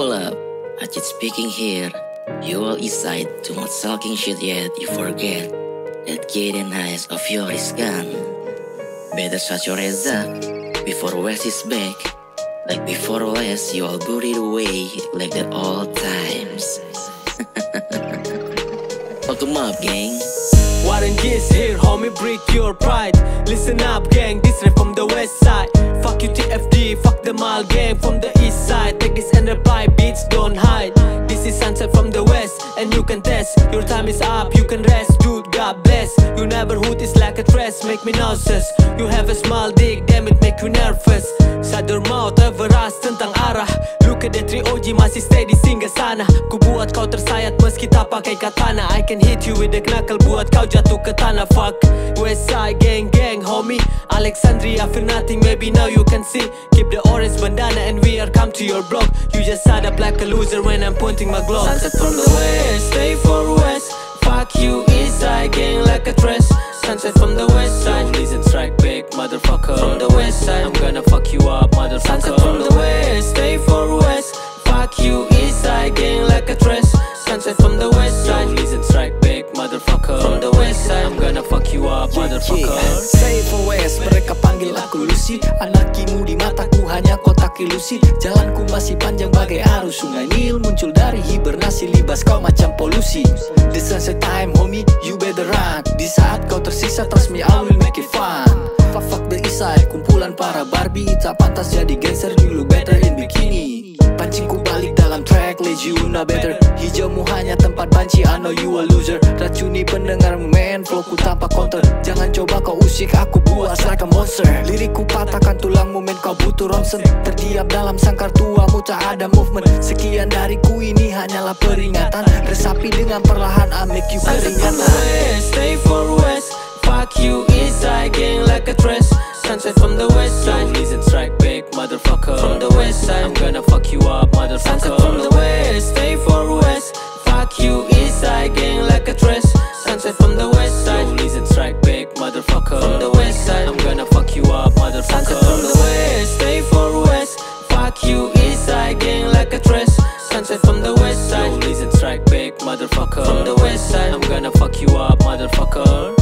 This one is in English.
Hold up, Ajit speaking here. You all side, too much talking shit yet you forget that getting eyes of yours is gone. Better shut your heads up before West is back. Like before West, you all buried away like that old times. Welcome up, gang. Warren G's here, homie, break your pride. Listen up, gang, this rap from the west side. Fuck you, TFD, fuck the mall game from the east side. Take this and reply, beats don't hide. This is sunset from the west, and you can test. Your time is up, you can rest, dude, God bless. Your neighborhood is like a dress, make me nauseous. You have a small dick, damn it, make you nervous. Sadar mau terveras tentang arah Look at the 3OG masih steady singgah sana Ku buat kau tersayat meski tak pakai katana I can hit you with the knuckle buat kau jatuh ke tanah Fuck West side gang gang homie. Alexandria feel nothing maybe now you can see. Keep the orange bandana and we are come to your block. You just side up like a loser when I'm pointing my glock. Sunset from the west, stay for west. Fuck you east side gang like a dress Sunset from the west side. Please and strike big, motherfucker. From the west side. I'm gonna fuck you up motherfucker. Sunset from the west, stay for west. Fuck you east side gang like a dress Sunset from the west motherfucker Say for West, mereka panggil aku Lucy. Anarkimu di mataku hanya kotak ilusi. Jalanku masih panjang bagai arus. Sungai Nil Muncul dari hibernasi. Libas kau macam polusi. The sunset time homie, you better run. Di saat kau tersisa trust me I will make it fun. Fuck fuck the side, kumpulan para Barbie. Tak pantas jadi gangster, you look better in bikini. Pancingku balik track, let you know better. Hijaumu hanya tempat banci, I know you a loser. Racuni pendengarmu man, flowku tanpa counter. Jangan coba kau usik, aku buas like a monster. Lirikku patahkan tulangmu man, kau butuh ronsen Terdiam dalam sangkar tuamu, tak ada movement. Sekian dariku ini hanyalah peringatan. Resapi dengan perlahan, I make you west, stay for west. Fuck you east side gang like a dress. Sunset from the west side. Please and strike back motherfucker. From the west side. I'm gonna fuck you up motherfucker. Sunset from the Sunset from the west side. Please and strike back motherfucker. From the west side. I'm gonna fuck you up motherfucker. Sunset from the west, stay for west. Fuck you east side gang like a dress. Sunset from the west side. Please and strike back motherfucker. From the west side. I'm gonna fuck you up motherfucker